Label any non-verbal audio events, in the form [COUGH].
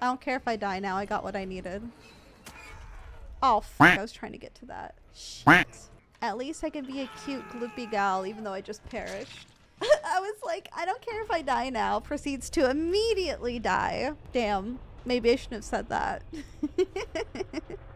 I don't care if I die now. I got what I needed. Oh, fuck. I was trying to get to that. Shit. At least I can be a cute, gloopy gal, even though I just perished. [LAUGHS] I was like, I don't care if I die now. Proceeds to immediately die. Damn. Maybe I shouldn't have said that. [LAUGHS]